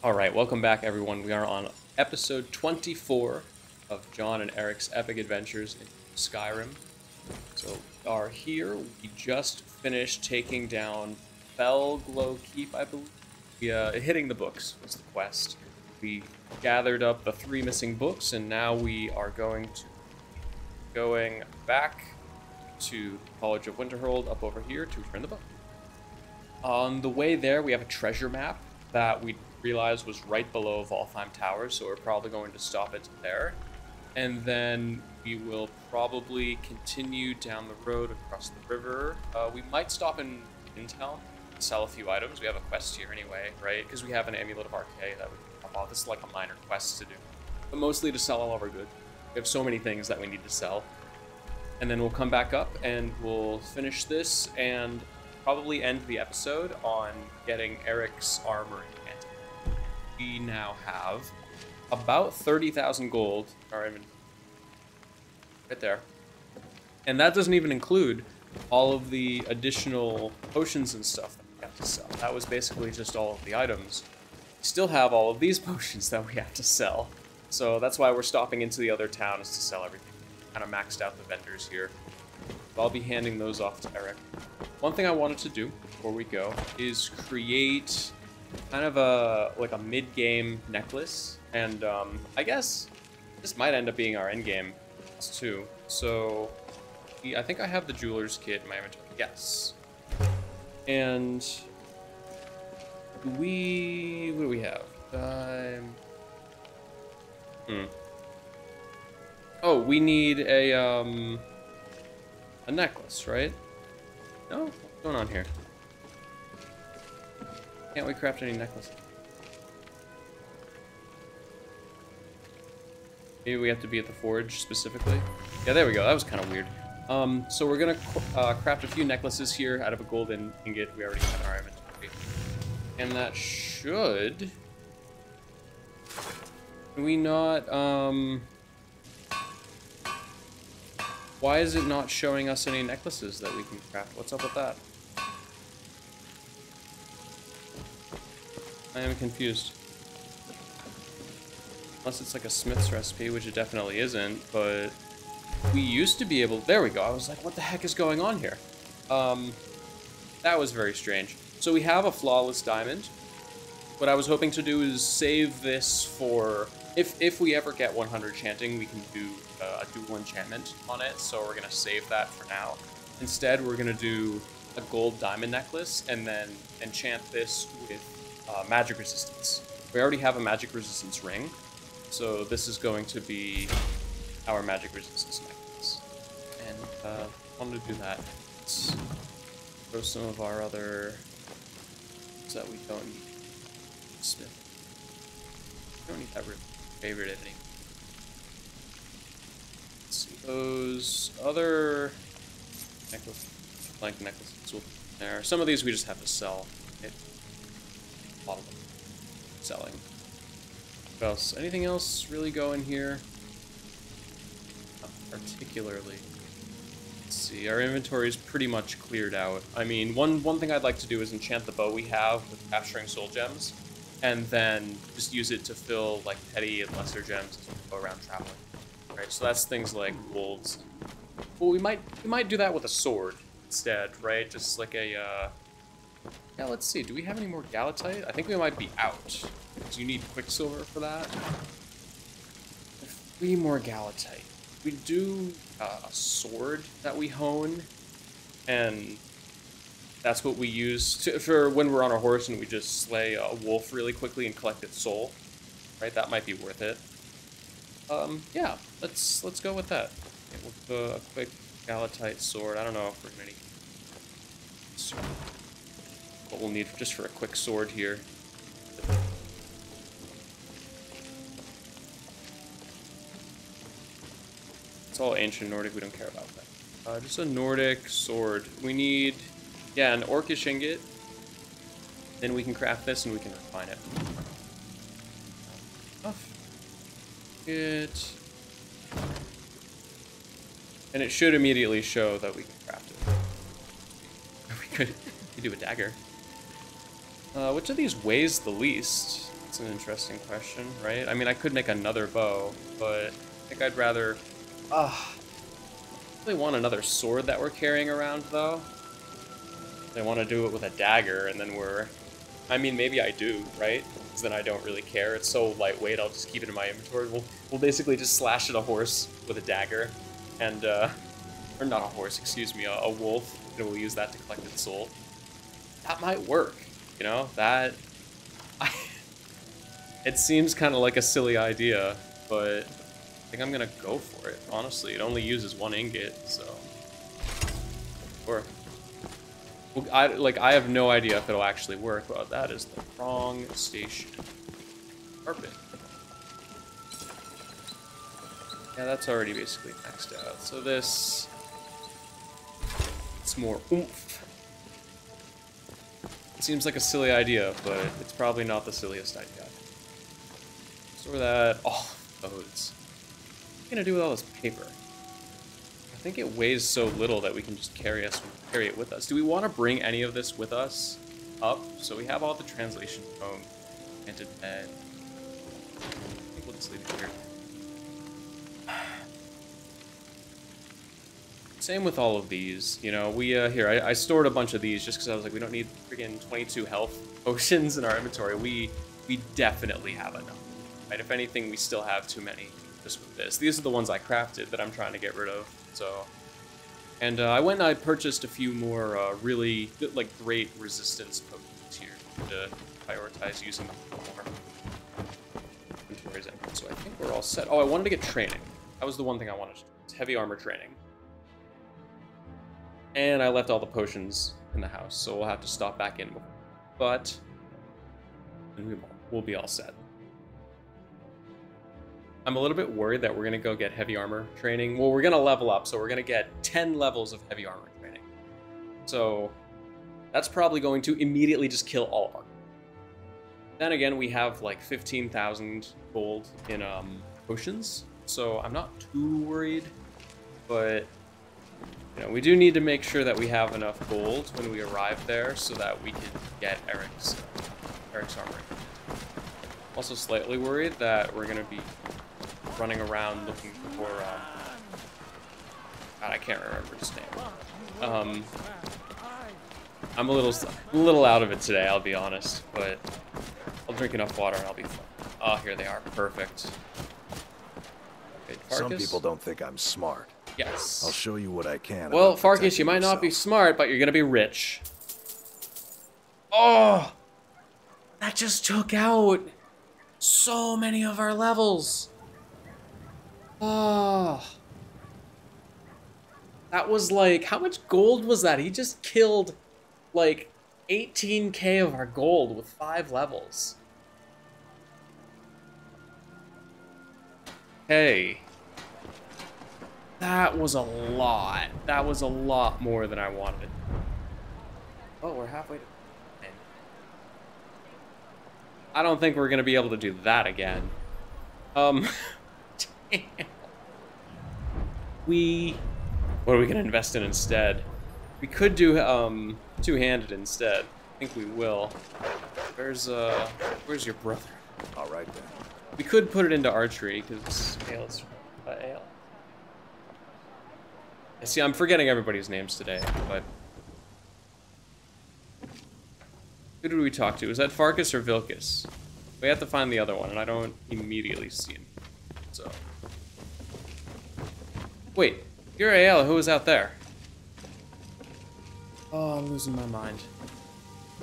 All right, welcome back, everyone. We are on episode 24 of Jon and Erik's epic adventures in Skyrim. So, are here. We just finished taking down Felglow Keep, I believe. We, uh, hitting the books was the quest. We gathered up the three missing books, and now we are going to going back to College of Winterhold up over here to return the book. On the way there, we have a treasure map that we realized was right below Valtheim Tower, so we're probably going to stop it there. And then we will probably continue down the road across the river. Uh, we might stop in Intel, sell a few items. We have a quest here anyway, right? Because we have an Amulet of Arkay that we can pop. This is like a minor quest to do. But mostly to sell all of our goods. We have so many things that we need to sell. And then we'll come back up and we'll finish this and probably end the episode on getting Erik's armor enchanted. We now have about 30,000 gold our inventory. Right there. And that doesn't even include all of the additional potions and stuff that we have to sell. That was basically just all of the items. We still have all of these potions that we have to sell. So that's why we're stopping into the other towns to sell everything. Kind of maxed out the vendors here. I'll be handing those off to Erik. One thing I wanted to do before we go is create kind of a like a mid-game necklace, and um, I guess this might end up being our end game too. So I think I have the jeweler's kit in my inventory. Yes, and we what do we have? Um, hmm. Oh, we need a um a necklace, right? No? What's going on here? Can't we craft any necklaces? Maybe we have to be at the forge specifically? Yeah, there we go. That was kind of weird. Um, so we're gonna uh, craft a few necklaces here out of a golden ingot we already have in our inventory. And that should... Can we not, um... Why is it not showing us any necklaces that we can craft? What's up with that? I am confused. Unless it's like a smith's recipe, which it definitely isn't, but we used to be able... There we go. I was like, what the heck is going on here? Um, that was very strange. So we have a flawless diamond. What I was hoping to do is save this for... If, if we ever get 100 chanting, we can do uh, a dual enchantment on it, so we're gonna save that for now. Instead, we're gonna do a gold diamond necklace and then enchant this with uh, magic resistance. We already have a magic resistance ring, so this is going to be our magic resistance necklace. And uh, wanted to do that. Let's throw some of our other things that we don't need. Smith. We don't need that favorite any. Let's see those other necklace, blank necklaces there. Some of these we just have to sell. Selling. What else? Anything else really go in here? Not particularly. Let's see. Our inventory is pretty much cleared out. I mean, one one thing I'd like to do is enchant the bow we have with capturing soul gems, and then just use it to fill like petty and lesser gems as we go around traveling. Right, so that's things like wolves. Well, we might we might do that with a sword instead, right? Just like a. Uh... Yeah, let's see. Do we have any more Galatite? I think we might be out. Do you need Quicksilver for that? Three more Galatite. We do uh, a sword that we hone, and that's what we use to, for when we're on a horse and we just slay a wolf really quickly and collect its soul. Right, that might be worth it. Um, yeah, let's let's go with that. Okay, we'll a quick Galatite sword. I don't know if we're gonna need what we'll need just for a quick sword here. It's all ancient Nordic. We don't care about that. Uh, just a Nordic sword. We need, yeah, an Orcish ingot. Then we can craft this and we can refine it. it. And it should immediately show that we can craft it. We could, we could do a dagger. Uh, which of these weighs the least? That's an interesting question, right? I mean, I could make another bow, but I think I'd rather... Uh, I really want another sword that we're carrying around, though. They want to do it with a dagger, and then we're... I mean, maybe I do, right? Because then I don't really care. It's so lightweight, I'll just keep it in my inventory. We'll, we'll basically just slash at a horse with a dagger, and, uh... Or not a horse, excuse me, a, a wolf, and we'll use that to collect its soul. That might work, you know? That... I, it seems kind of like a silly idea, but I think I'm gonna go for it, honestly. It only uses one ingot, so... Or... I, like, I have no idea if it'll actually work. Well, that is the wrong station. Carpet. Yeah, that's already basically maxed out. So this... It's more oomph. It seems like a silly idea, but it's probably not the silliest idea. Store that. Oh, those. What are you gonna do with all this paper? I think it weighs so little that we can just carry us carry it with us. Do we want to bring any of this with us up? So we have all the translation foam and to bed. I think we'll just leave it here. Same with all of these, you know, we, uh, here, I, I stored a bunch of these just because I was like, we don't need freaking 22 health potions in our inventory. We, we definitely have enough, right? If anything, we still have too many just with this. These are the ones I crafted that I'm trying to get rid of, so. And uh, I went and I purchased a few more uh, really, like, great resistance potions here to prioritize using them more. So I think we're all set. Oh, I wanted to get training. That was the one thing I wanted to do. It's heavy armor training. And I left all the potions in the house, so we'll have to stop back in. But. We'll be all set. I'm a little bit worried that we're going to go get heavy armor training. Well, we're going to level up, so we're going to get 10 levels of heavy armor training. So that's probably going to immediately just kill all of our. Then again, we have like 15,000 gold in um, potions, so I'm not too worried. But you know, we do need to make sure that we have enough gold when we arrive there so that we can get Erik's, Erik's armor. Also slightly worried that we're going to be running around looking for, um, God, I can't remember his name. Um, I'm a little, a little out of it today, I'll be honest, but I'll drink enough water and I'll be fine. Oh, here they are. Perfect. Okay, Some people don't think I'm smart. Yes. I'll show you what I can. Well, Farkas, you might yourself. not be smart, but you're gonna be rich. Oh! That just took out so many of our levels. Oh. That was like, how much gold was that? He just killed like 18k of our gold with five levels. Hey. That was a lot. That was a lot more than I wanted. Oh, we're halfway to... I don't think we're going to be able to do that again. Um, damn. We... What are we going to invest in instead? We could do um, two-handed instead. I think we will. Where's, uh, where's your brother? All right, then. We could put it into archery, because Ale uh, Ale. See, I'm forgetting everybody's names today, but... Who did we talk to? Was that Farkas or Vilkas? We have to find the other one, and I don't immediately see him. So... Wait, you're Aela. Who was out there? Oh, I'm losing my mind.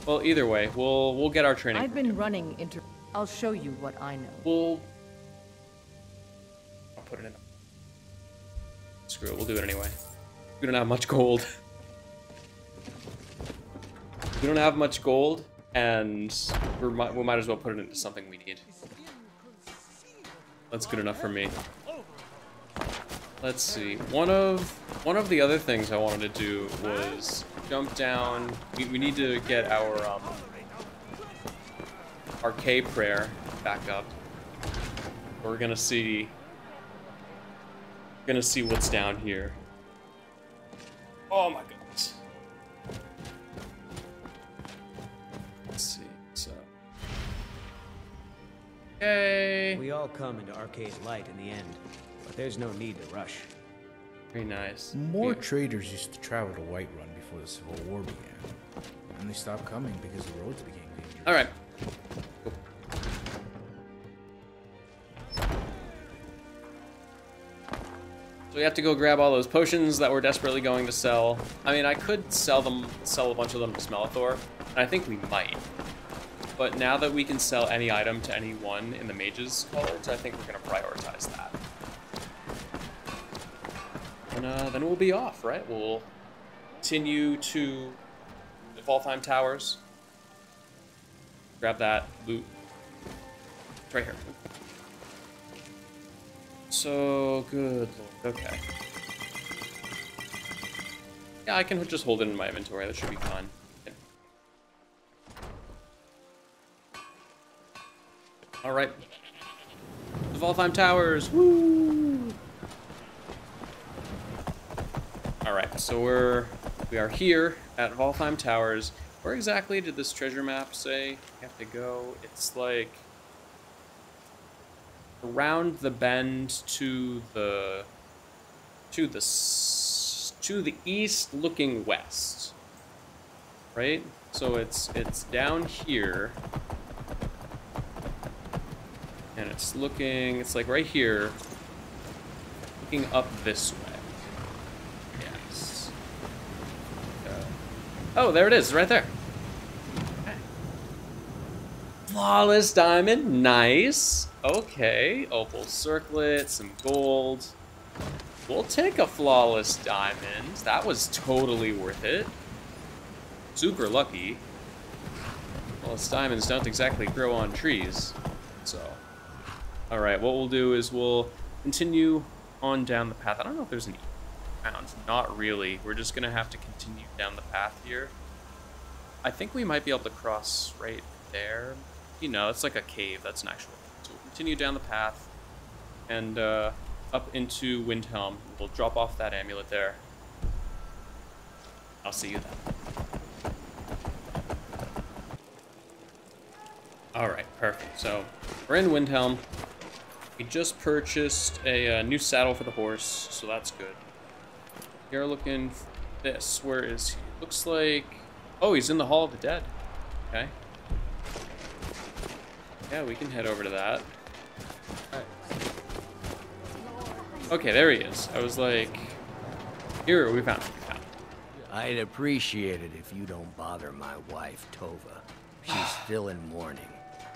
Well, either way, we'll we'll get our training. I've been running into. I'll show you what I know. We'll. I'll put it in. Screw it. We'll do it anyway. We don't have much gold. we don't have much gold, and we we might as well put it into something we need. That's good enough for me. Let's see. One of one of the other things I wanted to do was jump down. We, we need to get our um, our K prayer back up. We're gonna see. Gonna see what's down here. Oh my goodness. Let's see. So Okay. We all come into Arkay's light in the end, but there's no need to rush. Very nice. More yeah. traders used to travel to Whiterun before the Civil War began. And they stopped coming because the roads became dangerous. Alright. So we have to go grab all those potions that we're desperately going to sell. I mean, I could sell them, sell a bunch of them to Smelithor, and I think we might. But now that we can sell any item to anyone in the mages colors, I think we're going to prioritize that. And uh, then we'll be off, right? We'll continue to the Valtheim Towers. Grab that loot. It's right here. So good. Okay. Yeah, I can just hold it in my inventory. That should be fine. All right. The Valtheim Towers. Woo! All right, so we're we are here at Valtheim Towers. Where exactly did this treasure map say we have to go? It's like around the bend to the to the to the east, looking west. Right? So it's it's down here and it's looking, it's like right here, looking up this way. Yes. Oh, there it is, right there. Okay. Flawless diamond, nice. Okay, opal circlet, some gold. We'll take a flawless diamond. That was totally worth it. Super lucky. Flawless diamonds don't exactly grow on trees, so... Alright, what we'll do is we'll continue on down the path. I don't know if there's any mounds. Not really. We're just going to have to continue down the path here. I think we might be able to cross right there. You know, it's like a cave. That's an actual So we'll continue down the path and uh, up into Windhelm. We'll drop off that amulet there. I'll see you then. Alright, perfect. So, we're in Windhelm. We just purchased a uh, new saddle for the horse, so that's good. Are looking this. Where is he? Looks like... Oh, he's in the Hall of the Dead. Okay. Yeah, we can head over to that. Okay, there he is. I was like... Here, we found him. I'd appreciate it if you don't bother my wife, Tova. She's still in mourning.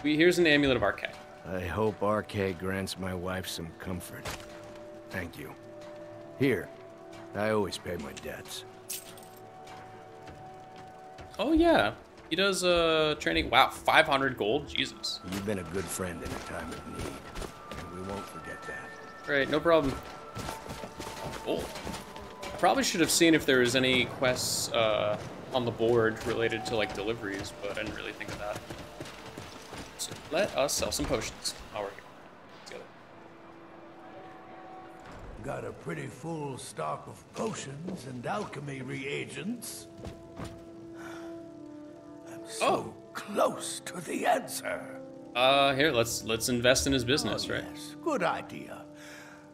We, here's an amulet of Arkay. I hope Arkay grants my wife some comfort. Thank you. Here, I always pay my debts. Oh yeah, he does uh training. Wow, 500 gold. Jesus. You've been a good friend in a time of need, and we won't forget that. Right, no problem. Cool. I probably should have seen if there was any quests uh, on the board related to like deliveries, but I didn't really think of that. So let us sell some potions while we're here. Together. Got a pretty full stock of potions and alchemy reagents. I'm so oh. close to the answer. Uh, here, let's let's invest in his business, oh, right? Yes, good idea.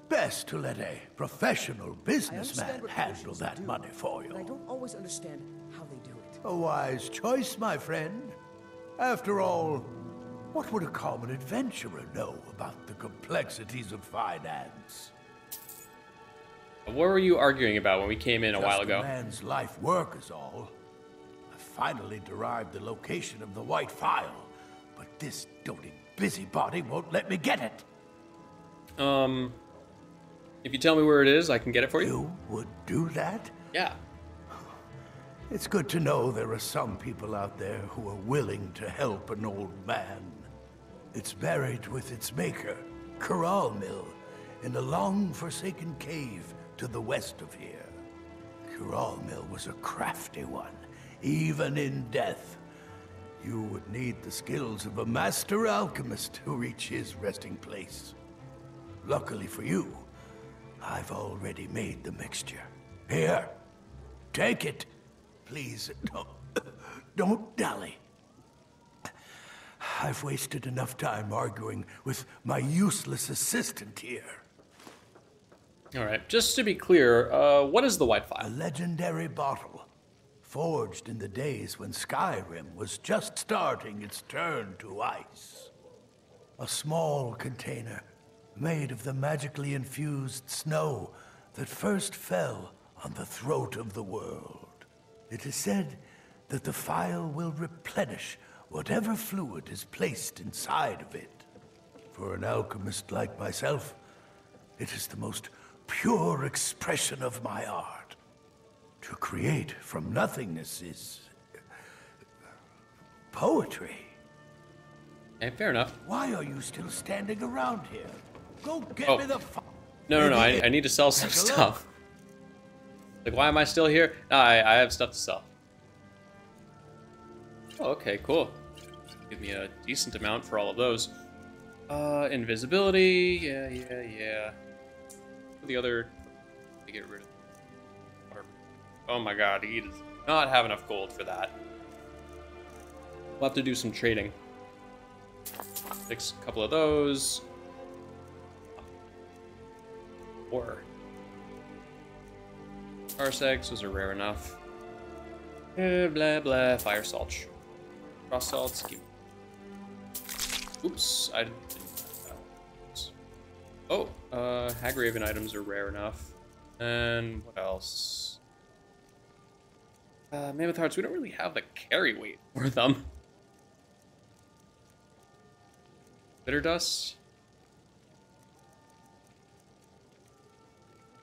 Best to let a professional businessman handle that do, money for you. I don't always understand how they do it. A wise choice, my friend. After all, what would a common adventurer know about the complexities of finance? What were you arguing about when we came in Just a while ago? A man's life work is all. Finally derived the location of the White Phial, but this doting busybody won't let me get it. Um, if you tell me where it is, I can get it for you. You would do that? Yeah. It's good to know there are some people out there who are willing to help an old man. It's buried with its maker, Kurahlmil, in a long-forsaken cave to the west of here. Kurahlmil was a crafty one, even in death. You would need the skills of a master alchemist to reach his resting place. Luckily for you, I've already made the mixture. Here, take it. Please, don't, don't dally. I've wasted enough time arguing with my useless assistant here. All right, just to be clear, uh, what is the white phial? A legendary bottle, forged in the days when Skyrim was just starting its turn to ice. A small container made of the magically infused snow that first fell on the throat of the world. It is said that the phial will replenish whatever fluid is placed inside of it. For an alchemist like myself, it is the most pure expression of my art. To create from nothingness is poetry. Okay, fair enough. Why are you still standing around here? Go get Oh. me the No, no, no. I, I need to sell some Take a look. stuff. Like, why am I still here? No, I, I have stuff to sell. Oh, okay, cool. Give me a decent amount for all of those. Uh, invisibility. Yeah, yeah, yeah. The other. To get rid of. Oh my god, he does not have enough gold for that. We'll have to do some trading. Fix a couple of those. Or Parsecs, those are rare enough. Eh, blah blah. Fire salt. Frost salts. Keep. Oops, I didn't. Oh, uh, Hagraven items are rare enough. And what else? Uh, Mammoth Hearts, we don't really have the carry weight for them. Bitter Dust.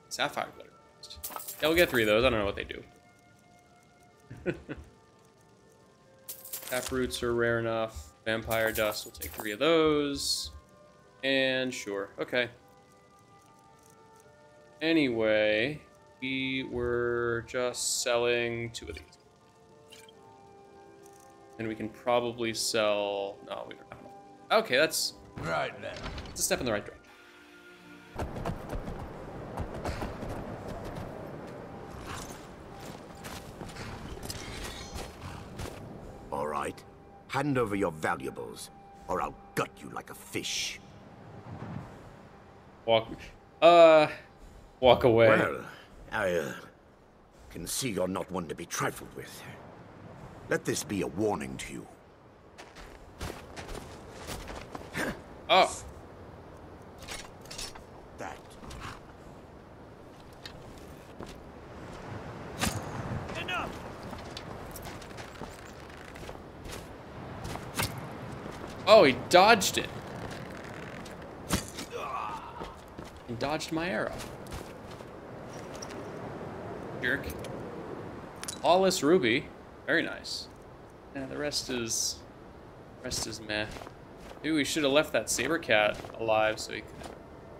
Sapphire Glitter Dust. Yeah, we'll get three of those. I don't know what they do. Tap Roots are rare enough. Vampire Dust, we'll take three of those. And sure, okay. Anyway, we were just selling two of these. And we can probably sell... No, we don't have enough. Okay, that's, Right then. that's a step in the right direction. All right. Hand over your valuables, or I'll gut you like a fish. Walk... Uh... Walk away. Well, I uh, can see you're not one to be trifled with. Let this be a warning to you. Oh! That Enough. Oh, he dodged it. He dodged my arrow. Jerk. Lawless Ruby. Very nice. Yeah, the rest is... rest is meh. Maybe we should have left that saber cat alive so he could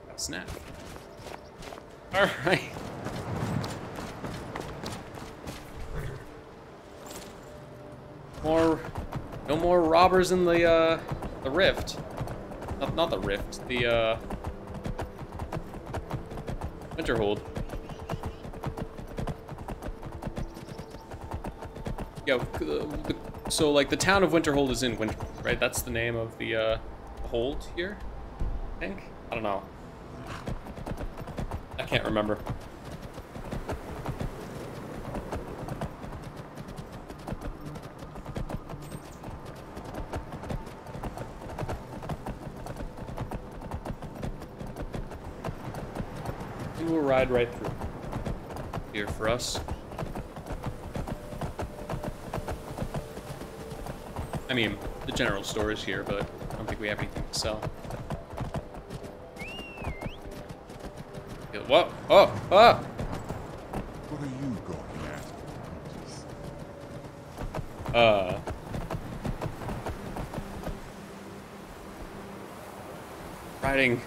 have snack. Alright. More... No more robbers in the, uh... The rift. Not, not the rift. The, uh... Winterhold. Yeah, the- so like the town of Winterhold is in Winter, right? That's the name of the uh, hold here. I think. I don't know. I can't remember. We will ride right through. Here for us. I mean, the general store is here, but I don't think we have anything to sell. Whoa! Oh! Ah! What are you going at? Uh. Riding.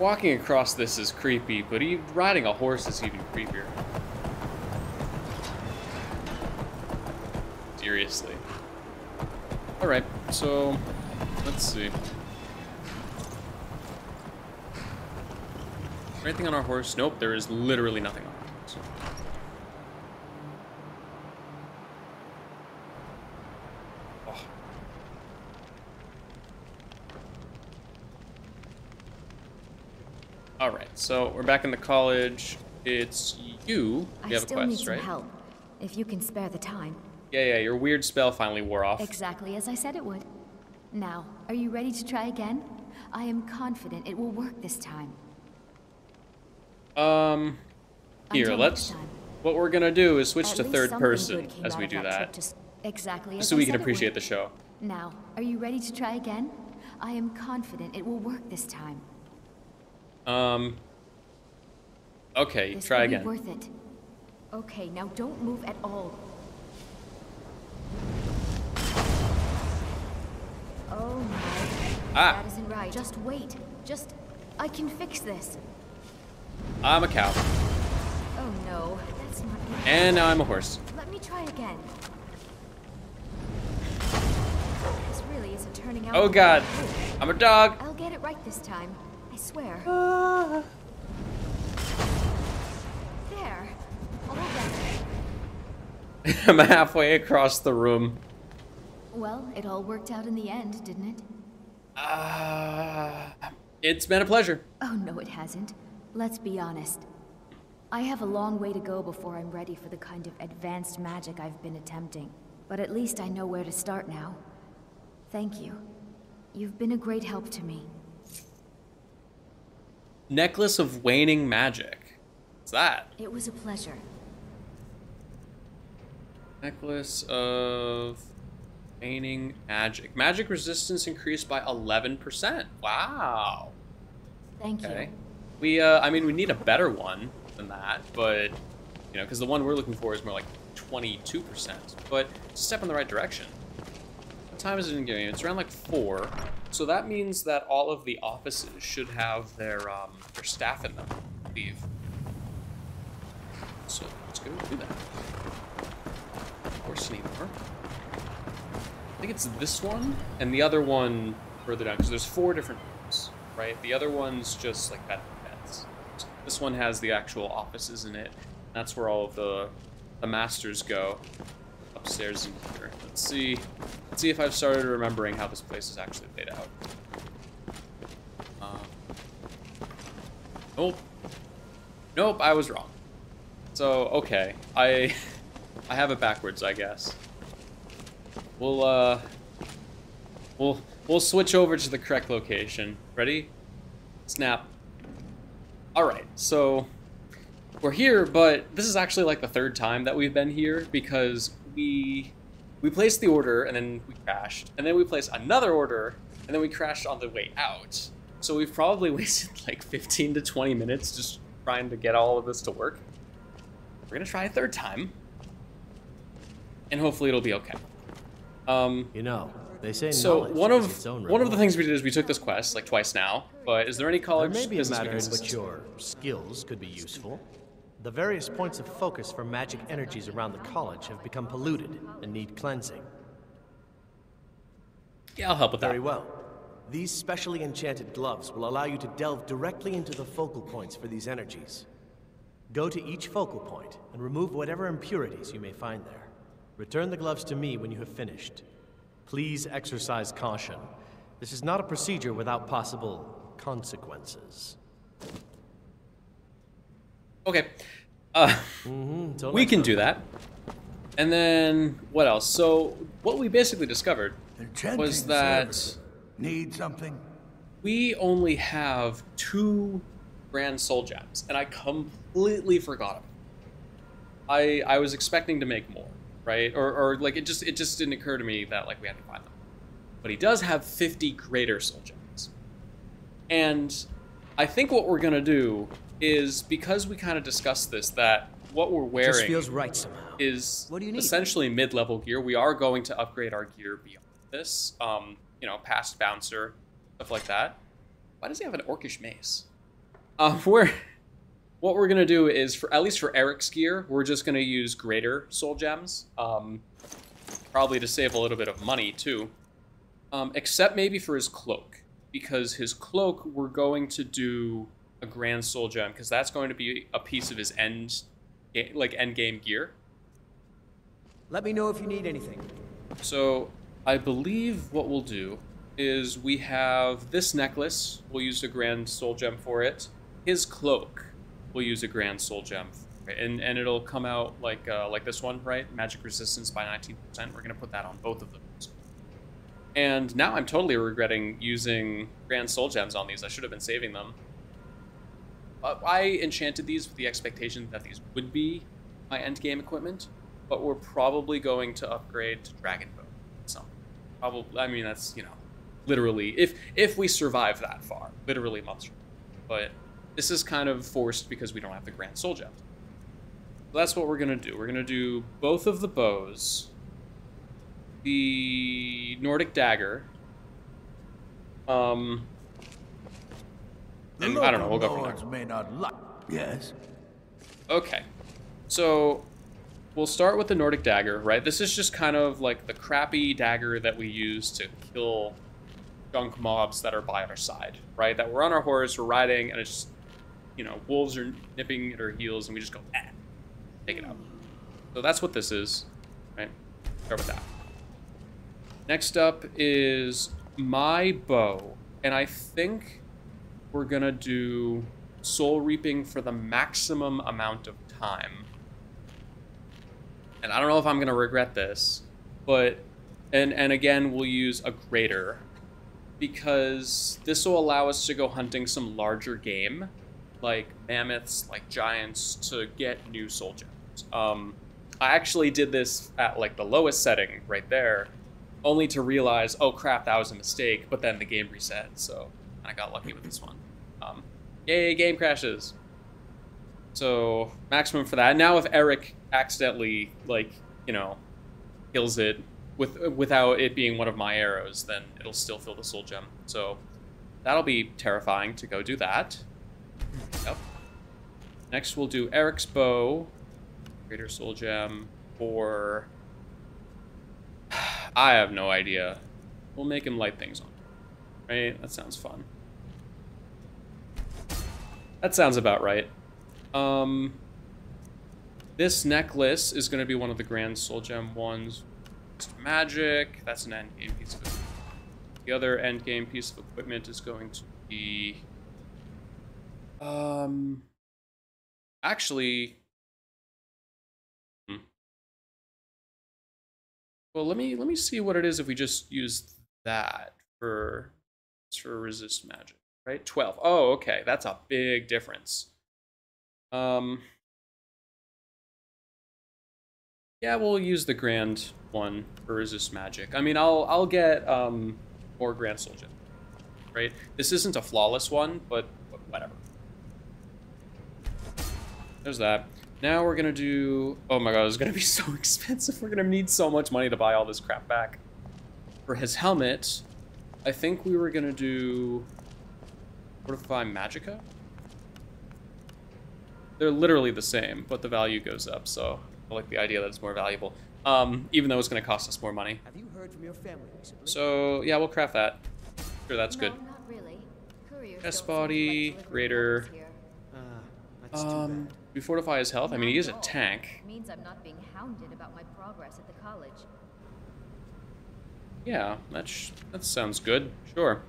Walking across this is creepy, but riding a horse is even creepier. Seriously. Alright, so let's see. Anything on our horse? Nope, there is literally nothing on our horse. Oh. Ah. All right, so we're back in the college. It's you. I have still a quest, need some right? help. If you can spare the yeah, yeah. Your weird spell finally wore off. Exactly as I said it would. Now, are you ready to try again? I am confident it will work this time. Um, here, Until let's. What we're gonna do is switch At to third person as we do trip that, Exactly so we can appreciate the show. Now, are you ready to try again? I am confident it will work this time. Um. Okay, This try again. Worth it. Okay, now don't move at all. Oh my. Ah. That isn't right. Just wait. Just. I can fix this. I'm a cow, Oh no, that's not good. and now I'm a horse. Let me try again. This really isn't turning out. Oh God. I'm a dog. I'll get it right this time. I swear. There. All better. I'm halfway across the room. Well, it all worked out in the end, didn't it? Uh, it's been a pleasure. Oh, no, it hasn't. Let's be honest. I have a long way to go before I'm ready for the kind of advanced magic I've been attempting. But at least I know where to start now. Thank you. You've been a great help to me. Necklace of waning magic. What's that? It was a pleasure. Necklace of waning magic. Magic resistance increased by 11%. Wow. Thank Okay. you. We, uh, I mean, we need a better one than that, but, you know, because the one we're looking for is more like 22%. But it's a step in the right direction. What time is it in game? It's around like 4. So that means that all of the offices should have their, um, their staff in them, I believe. So let's go do that. Horse anymore. I think it's this one and the other one further down because there's four different rooms, right? The other one's just like bed beds. This one has the actual offices in it. That's where all of the the masters go upstairs in here. Let's see. Let's see if I've started remembering how this place is actually laid out. Um, nope. Nope, I was wrong. So okay, I I have it backwards, I guess. We'll uh we'll we'll switch over to the correct location. Ready? Snap. All right. So we're here, but this is actually like the third time that we've been here because we we placed the order and then we crashed, and then we placed another order and then we crashed on the way out. So we've probably wasted like 15 to 20 minutes just trying to get all of this to work. We're gonna try a third time, and hopefully it'll be okay. Um, You know, they say so one of one of the things we did is we took this quest like twice now. But is there any There college may be a matter in which your skills could be useful. The various points of focus for magic energies around the college have become polluted and need cleansing. Yeah, I'll help with that. Very well. These specially enchanted gloves will allow you to delve directly into the focal points for these energies. Go to each focal point and remove whatever impurities you may find there. Return the gloves to me when you have finished. Please exercise caution. This is not a procedure without possible consequences. Okay. Uh, Until we can do that. And then what else? So what we basically discovered was that. Need something? we only have two grand soul gems, and I completely forgot about. It. I I was expecting to make more, right? Or or like it just it just didn't occur to me that like we had to find them. But he does have 50 greater soul gems. And I think what we're gonna do is because we kind of discussed this that what we're wearing Just feels right somehow. is What do you need? essentially mid-level gear. We are going to upgrade our gear beyond this. Um, you know, past bouncer, stuff like that. Why does he have an orcish mace? Um, we're what we're gonna do is for at least for Erik's gear, we're just gonna use greater soul gems. Um, probably to save a little bit of money too. Um, except maybe for his cloak, because his cloak we're going to do a grand soul gem because that's going to be a piece of his end, ga- like end game gear. Let me know if you need anything. So I believe what we'll do is we have this necklace. We'll use the grand soul gem for it. his cloak will use a Grand Soul Gem, and and it'll come out like uh, like this one, right? Magic resistance by 19%. We're gonna put that on both of those. And now I'm totally regretting using Grand Soul Gems on these. I should have been saving them. I enchanted these with the expectation that these would be my end game equipment, but we're probably going to upgrade to Dragon Bow. So, probably. I mean, that's you know, literally if if we survive that far, literally months. But this is kind of forced because we don't have the Grand Soul Gems. So that's what we're gonna do. We're gonna do both of the bows, the Nordic dagger. Um, and I don't know. We'll go from there. may not like. Yes. Okay. So we'll start with the Nordic dagger, right? This is just kind of like the crappy dagger that we use to kill junk mobs that are by our side, right? That we're on our horse, we're riding, and it's just, you know, wolves are nipping at our heels, and we just go, eh, take it out. So that's what this is, right? Start with that. Next up is my bow, and I think we're gonna do soul reaping for the maximum amount of time. And I don't know if I'm gonna regret this, but and and again we'll use a greater because this will allow us to go hunting some larger game, like mammoths, like giants, to get new soul gems. Um, I actually did this at like the lowest setting right there, only to realize, oh crap, that was a mistake. But then the game reset, so I got lucky with this one. Um, yay, game crashes. So maximum for that. Now if Erik accidentally like you know kills it with without it being one of my arrows, then it'll still fill the soul gem. So that'll be terrifying to go do that. Yep. Next we'll do Erik's bow, greater soul gem, or I have no idea. We'll make him light things on. Right? That sounds fun. That sounds about right. Um, this necklace is going to be one of the Grand Soul Gem ones. Magic, that's an end game piece of equipment. The other end game piece of equipment is going to be... Um, actually... Hmm. Well, let me let me see what it is if we just use that for for resist magic, right? 12. Oh, okay. That's a big difference. Um, yeah, we'll use the grand one for resist magic. I mean, I'll I'll get um, more grand gem, right? This isn't a flawless one, but whatever. There's that. Now we're gonna do. Oh my god, it's gonna be so expensive. We're gonna need so much money to buy all this crap back. For his helmet, I think we were gonna do Fortify Magicka. They're literally the same, but the value goes up, so I like the idea that it's more valuable. Um, even though it's going to cost us more money. Have you heard from your family recently? So, yeah, we'll craft that. Sure, that's no, good. Not really. Couriers S body, greater. Uh, um, we fortify his health. I mean, he is a tank. Means I'm not being hounded about my progress at the college. Yeah, that that sounds good. Sure.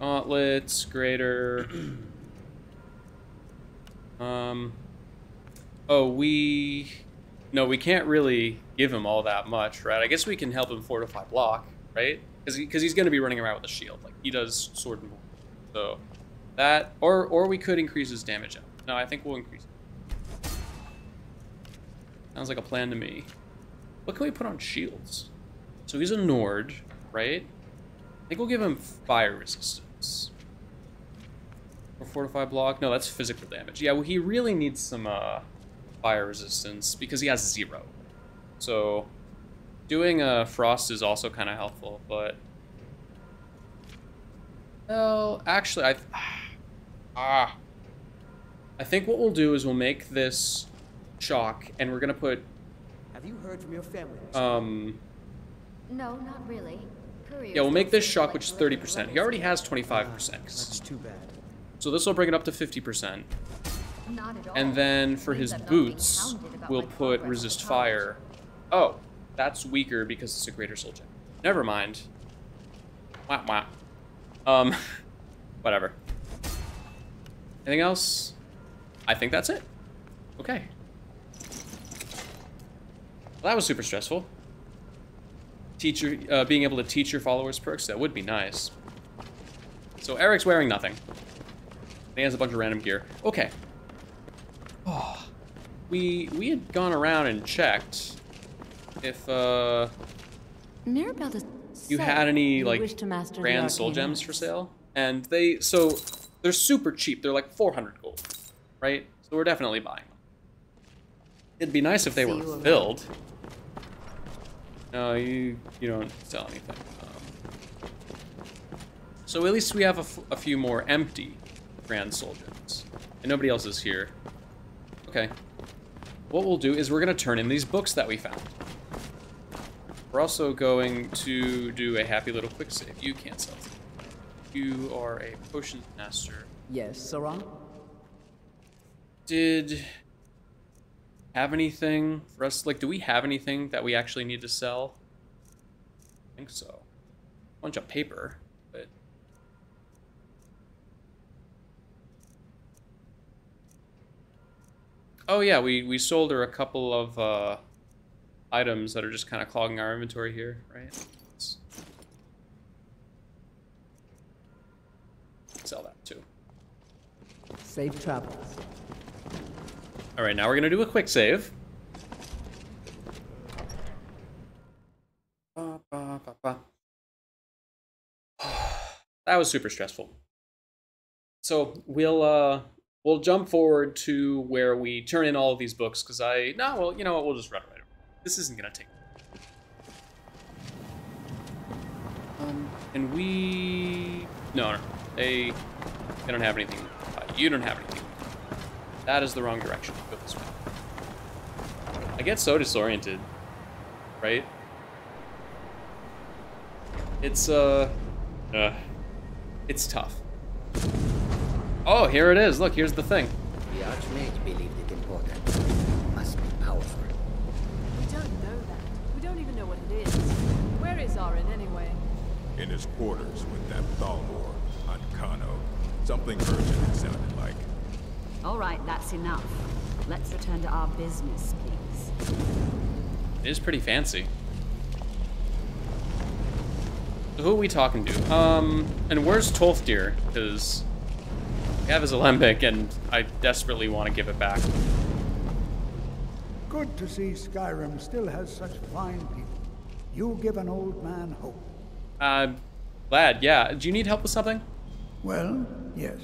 Gauntlets, greater. Um, oh, we... No, we can't really give him all that much, right? I guess we can help him fortify block, right? Because he, cause he's going to be running around with a shield. Like, he does sword and So, that... Or, or we could increase his damage. No, I think we'll increase it. Sounds like a plan to me. What can we put on shields? So he's a Nord, right? I think we'll give him fire resistance. Or fortify block? No, that's physical damage. Yeah, well, he really needs some uh, fire resistance because he has zero. So doing a uh, frost is also kind of helpful, but... Well, actually, I... Ah. I think what we'll do is we'll make this shock, and we're gonna put... Have you heard from your family? Um... No, not really. yeah, we'll make this shock, which is 30%. He already has 25%. That's too bad. So this will bring it up to 50%. And then for his boots, we'll put resist fire. Oh, that's weaker because it's a greater soul gem. Never mind. Wah wah. Um, whatever. Anything else? I think that's it. Okay. Well, that was super stressful. Teacher, uh, being able to teach your followers perks, that would be nice. So Erik's wearing nothing. He has a bunch of random gear. Okay. Oh, we we had gone around and checked if uh Mirabelle does you had any like wish to master the grand soul gems for sale, and they so they're super cheap. They're like 400 gold, right? So we're definitely buying them. It'd be nice if they were filled. No, you you don't sell anything. Um, so at least we have a, f- a few more empty grand soul gems, and nobody else is here. Okay. What we'll do is we're gonna turn in these books that we found. We're also going to do a happy little quick save. You can't sell. You are a potion master. Yes, Sarah? Did have anything for us? Like, do we have anything that we actually need to sell? I think so. A Bunch of paper, but oh yeah, we we sold her a couple of uh, items that are just kind of clogging our inventory here, right? Let's sell that too. Safe travels. All right, now we're gonna do a quick save. That was super stressful. So we'll uh we'll jump forward to where we turn in all of these books because I no well you know what we'll just run right over. This isn't gonna take. Um, and we no no they they don't have anything. You don't have anything. That is the wrong direction. Go this way. I get so disoriented, right? It's uh, uh, it's tough. Oh, here it is. Look, here's the thing. The Archmage believed it important. It Must be powerful. We don't know that. We don't even know what it is. Where is Aren anyway? In his quarters with that Thalmor on Kano. Something urgent it sounded like. All right, that's enough. Let's return to our business, please. It is pretty fancy. So who are we talking to? Um, and where's Tolfdir? Because we have his alembic, and I desperately want to give it back. Good to see Skyrim still has such fine people. You give an old man hope. Uh, glad. Yeah. Do you need help with something? Well, yes.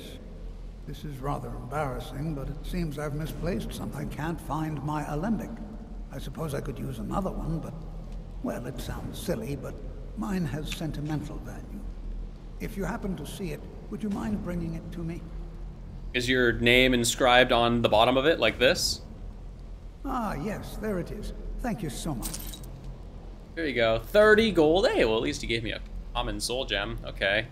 This is rather embarrassing, but it seems I've misplaced something. I can't find my alembic. I suppose I could use another one, but, well, it sounds silly, but mine has sentimental value. If you happen to see it, would you mind bringing it to me? Is your name inscribed on the bottom of it like this? Ah, yes, there it is. Thank you so much. There you go. 30 gold. Hey, well, at least he gave me a common soul gem. Okay.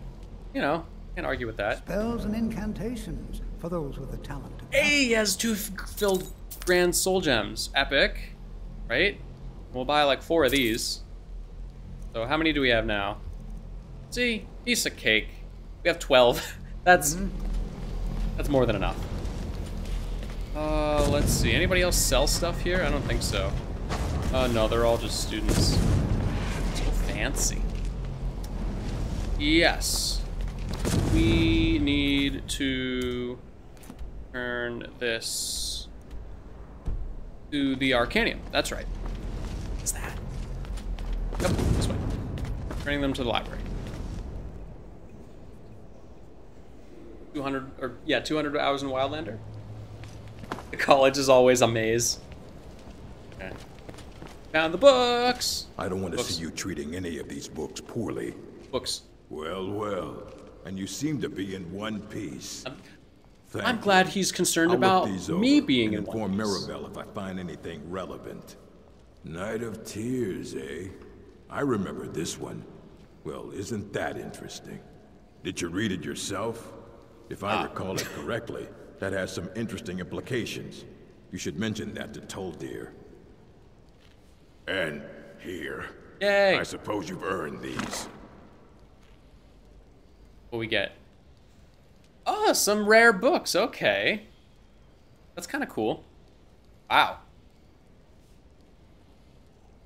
You know, can't argue with that. Spells and incantations for those with the talent. Hey, he has two filled grand soul gems. Epic. Right? We'll buy like four of these. So how many do we have now? See, piece of cake. We have 12. that's that's more than enough. Uh, let's see. Anybody else sell stuff here? I don't think so. Uh, no, they're all just students. So fancy. Yes. We need to turn this to the Arcanaeum. That's right. What's that? Yep, this way. Turning them to the library. 200, or yeah, 200 hours in Wildlander. The college is always a maze. Okay. Found the books! I don't want to see you treating any of these books poorly. Books. Well, well. And you seem to be in one piece. Thank I'm glad he's concerned I'll about me being and in one inform piece. Mirabelle if I find anything relevant. Night of Tears, eh? I remember this one. Well, isn't that interesting? Did you read it yourself? If Ah. I recall it correctly, that has some interesting implications. You should mention that to Tolfdir. And here. Yay! I suppose you've earned these. What we get? Oh, some rare books. Okay. That's kind of cool. Wow.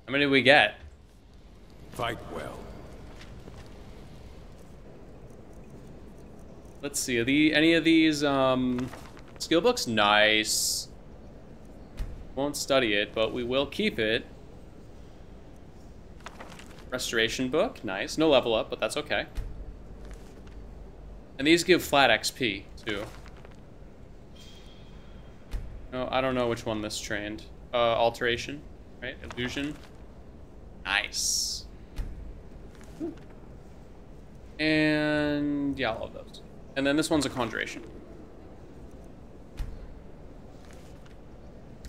How many do we get? Fight well. Let's see. Are the any of these um skill books? Nice. Won't study it, but we will keep it. Restoration book, nice. No level up, but that's okay. And these give flat XP, too. No, I don't know which one this trained. Uh, alteration, right? Illusion. Nice. And yeah, all of those. And then this one's a conjuration.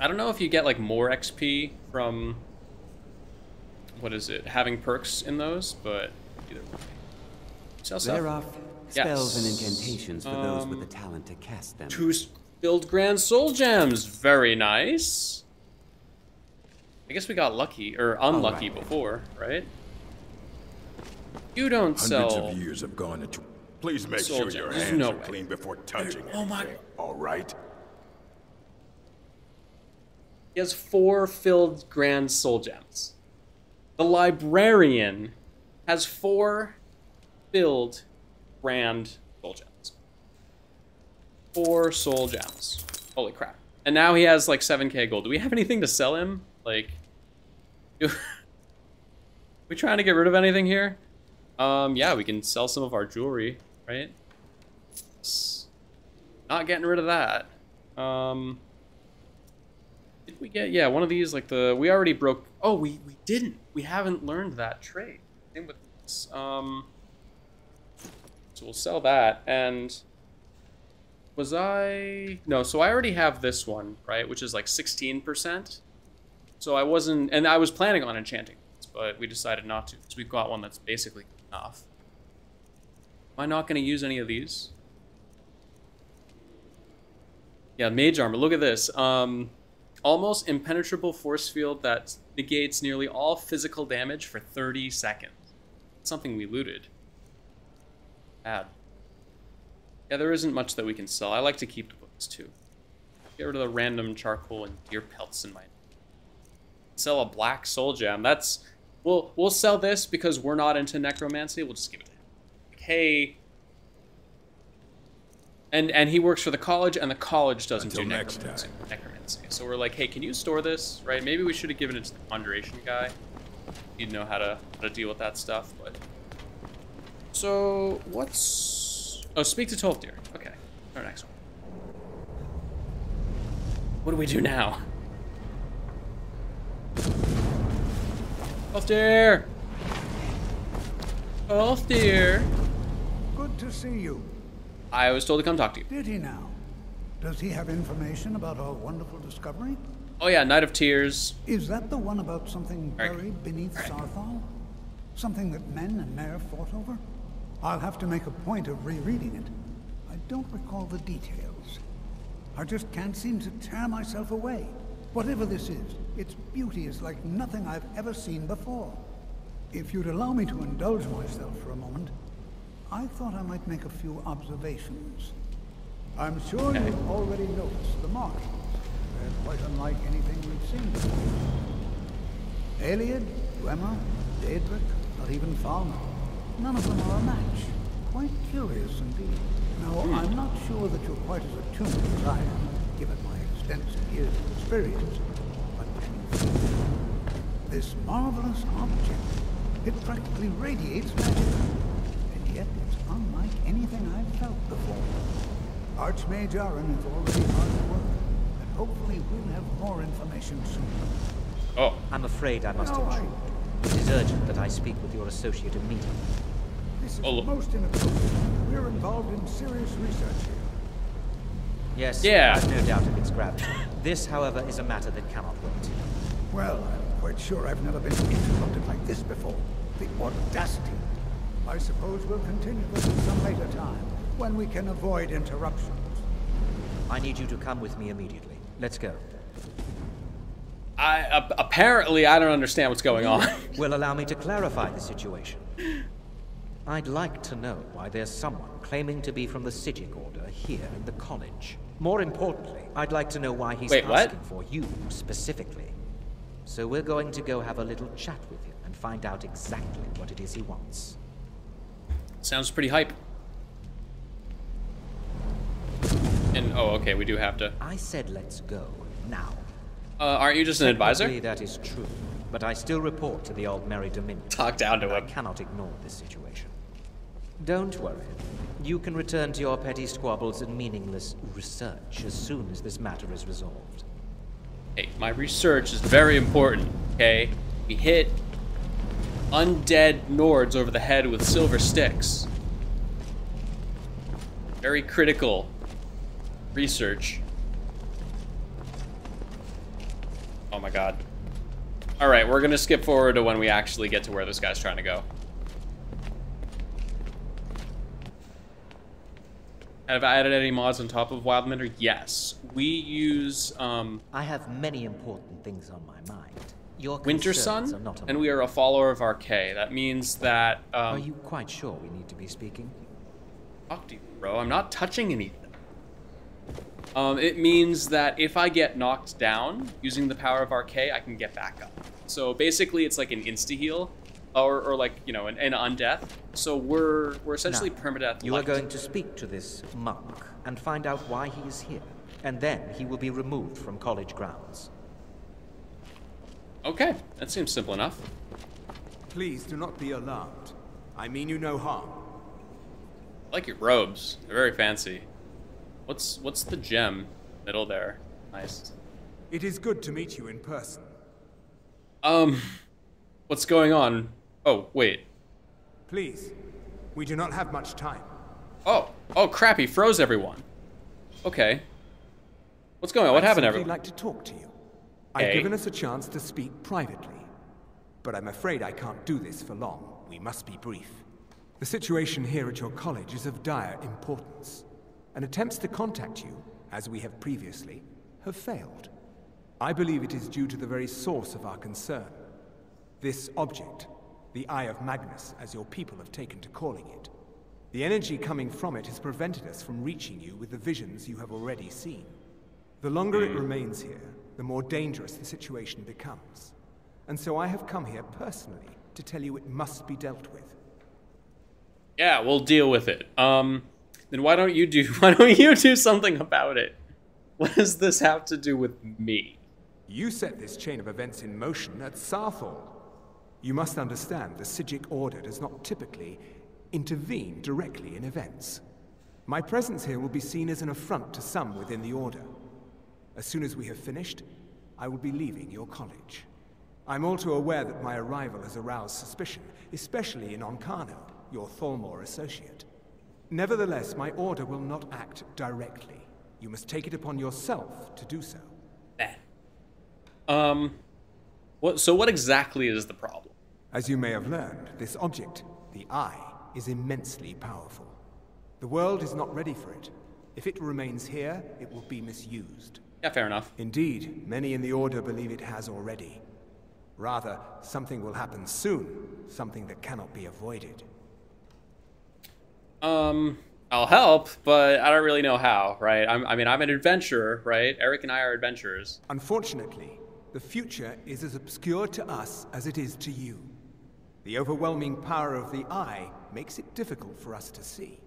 I don't know if you get like more XP from what is it, having perks in those, but either way. Sell stuff. There are spells and incantations for those with Um, the talent to cast them. Two filled grand soul gems. Very nice. I guess we got lucky or unlucky before, right? You don't Hundreds sell. of years have gone into. Please make Soul sure gems. your hands no are way. clean before touching Oh my- anything, All right. He has four filled grand soul gems. The librarian has four filled grand soul gems. Four soul gems. Holy crap. And now he has like 7k gold. Do we have anything to sell him? Like, do we trying to get rid of anything here? Um, yeah, we can sell some of our jewelry, right? Not getting rid of that. Um, did we get yeah one of these like the we already broke oh we we didn't we haven't learned that trade same with this um so we'll sell that and was I no so I already have this one right which is like 16% so I wasn't and I was planning on enchanting this, but we decided not to because we've got one that's basically enough am I not going to use any of these yeah, mage armor. Look at this. Um, almost impenetrable force field that negates nearly all physical damage for 30 seconds. Something we looted. Bad. Yeah, there isn't much that we can sell. I like to keep the books too. Get rid of the random charcoal and deer pelts in my. Sell a black soul gem. That's we'll we'll sell this because we're not into necromancy. We'll just give it to him. Like, hey, and and he works for the college, and the college doesn't Until do next necromancy, necromancy. So we're like, hey, can you store this? Right? Maybe we should have given it to the conjuration guy. He'd know how to how to deal with that stuff. But so what's oh, speak to Tolfdir. Okay, our next one. What do we do now? Tolfdir. Twelve deer. Good to see you. I was told to come talk to you. Did he now? Does he have information about our wonderful discovery? Oh yeah, Night of Tears. Is that the one about something Right. buried beneath Saarthal? Something that men and Mer fought over? I'll have to make a point of rereading it. I don't recall the details. I just can't seem to tear myself away. Whatever this is, its beauty is like nothing I've ever seen before. If you'd allow me to indulge myself for a moment, I thought I might make a few observations. I'm sure you've already noticed the markings. They're quite unlike anything we've seen before. Ayleid, Dwemer, Daedric, not even Falmer. None of them are a match. Quite curious indeed. Now, hmm. I'm not sure that you're quite as attuned as I am, given my extensive years of experience. But can you feel it? This marvelous object, it practically radiates magic. And yet it's unlike anything I've felt before. Archmage Aren is already hard at work, and hopefully we'll have more information soon. Oh. I'm afraid I must No, I- intrude. It is urgent that I speak with your associate immediately. This is Oh, most inappropriate. We're involved in serious research here. Yes, Yeah. I've no doubt of its gravity. This, however, is a matter that cannot wait. Well, I'm quite sure I've never been interrupted like this before. The audacity. I suppose we'll continue this at some later time, when we can avoid interruptions. I need you to come with me immediately. Let's go. I ap- apparently I don't understand what's going on. Will allow me to clarify the situation. I'd like to know why there's someone claiming to be from the Psijic Order here in the college. More importantly, I'd like to know why he's Wait, what? asking for you specifically. So we're going to go have a little chat with him and find out exactly what it is he wants. Sounds pretty hype. And oh, okay, we do have to. I said let's go now. Uh, aren't you just an advisor? That is true, but I still report to the Aldmeri Dominion. Talk down to and I cannot ignore this situation. Don't worry. You can return to your petty squabbles and meaningless research as soon as this matter is resolved. Hey, my research is very important, okay? We hit undead Nords over the head with silver sticks. Very critical research. My god. Alright, we're gonna skip forward to when we actually get to where this guy's trying to go. Have I added any mods on top of Wildlander? Yes. We use, um... I have many important things on my mind. Your Wintersun, and we are a follower of Arkay. That means that, um... Are you quite sure we need to be speaking? To you, bro. I'm not touching anything. Um, it means that if I get knocked down using the power of Arkay, I can get back up. So basically, it's like an insta heal, or, or like you know an, an undeath. So we're we're essentially Now, permadeath. You are going to speak to this monk and find out why he is here, and then he will be removed from college grounds. Okay, that seems simple enough. Please do not be alarmed. I mean you no harm. I like your robes. They're very fancy. What's what's the gem middle there? Nice. It is good to meet you in person. Um, what's going on? Oh wait. Please, we do not have much time. Oh oh crap! He froze everyone. Okay. What's going on? What happened, everyone? I'd happened, simply everyone? like to talk to you. I've Okay. given us a chance to speak privately. But I'm afraid I can't do this for long. We must be brief. The situation here at your college is of dire importance. And attempts to contact you, as we have previously, have failed. I believe it is due to the very source of our concern. This object, the Eye of Magnus, as your people have taken to calling it. The energy coming from it has prevented us from reaching you with the visions you have already seen. The longer it remains here, the more dangerous the situation becomes. And so I have come here personally to tell you it must be dealt with. Yeah, we'll deal with it. Um, then why don't you do why don't you do something about it? What does this have to do with me? You set this chain of events in motion at Saarthal. You must understand the Psijic Order does not typically intervene directly in events. My presence here will be seen as an affront to some within the Order. As soon as we have finished, I will be leaving your college. I'm all too aware that my arrival has aroused suspicion, especially in Ancano, your Thalmor associate. Nevertheless, my order will not act directly. You must take it upon yourself to do so. Um, what? So what exactly is the problem? As you may have learned, this object, the Eye, is immensely powerful. The world is not ready for it. If it remains here, it will be misused. Yeah, fair enough. Indeed, many in the Order believe it has already. Rather, something will happen soon, something that cannot be avoided. Um, I'll help, but I don't really know how, right? I'm, I mean, I'm an adventurer, right? Erik and I are adventurers. Unfortunately, the future is as obscure to us as it is to you. The overwhelming power of the Eye makes it difficult for us to see.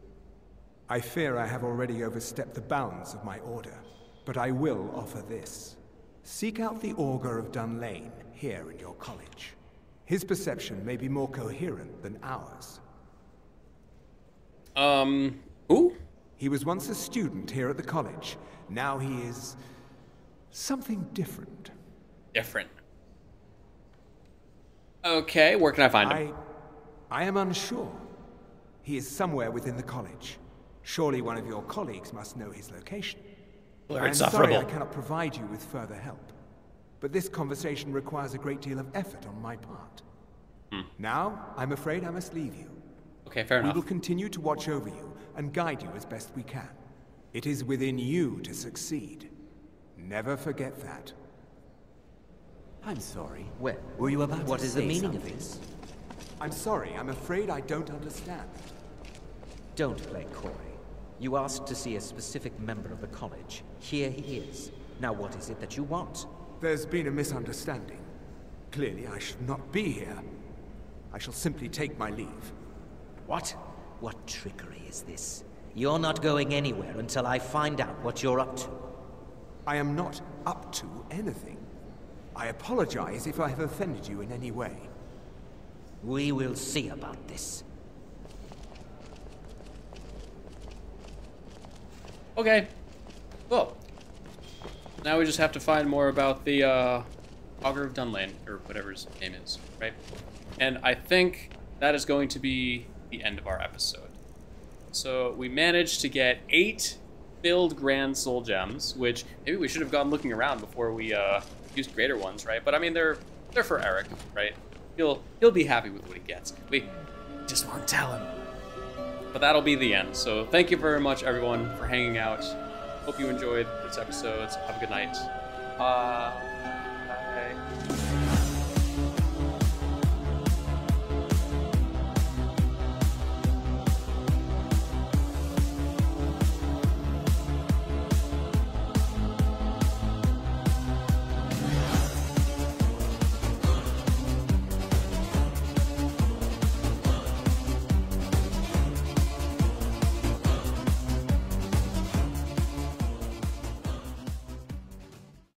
I fear I have already overstepped the bounds of my order, but I will offer this. Seek out the Augur of Dunlain here in your college. His perception may be more coherent than ours. Um, who? He was once a student here at the college. Now he is something different. Different. Okay, where can I find him? I, I am unsure. He is somewhere within the college. Surely one of your colleagues must know his location. Well, I am it's sorry I cannot provide you with further help. But this conversation requires a great deal of effort on my part. Hmm. Now, I'm afraid I must leave you. Okay, fair enough. we will continue to watch over you and guide you as best we can. It is within you to succeed. Never forget that. I'm sorry. Where? Were you about what to is the meaning something? of this? I'm sorry, I'm afraid I don't understand. Don't play coy. You asked to see a specific member of the college. Here he is. Now what is it that you want? There's been a misunderstanding. Clearly, I should not be here. I shall simply take my leave. What? What trickery is this? You're not going anywhere until I find out what you're up to. I am not up to anything. I apologize if I have offended you in any way. We will see about this. Okay. Well, now we just have to find more about the uh, Augur of Dunlain, or whatever his name is, right? And I think that is going to be the end of our episode. So we managed to get eight filled Grand Soul Gems, which maybe we should have gone looking around before we uh, used greater ones, right? But I mean, they're they're for Erik, right? He'll he'll be happy with what he gets. We just won't tell him. But that'll be the end. So thank you very much, everyone, for hanging out. Hope you enjoyed this episode. Have a good night. Uh,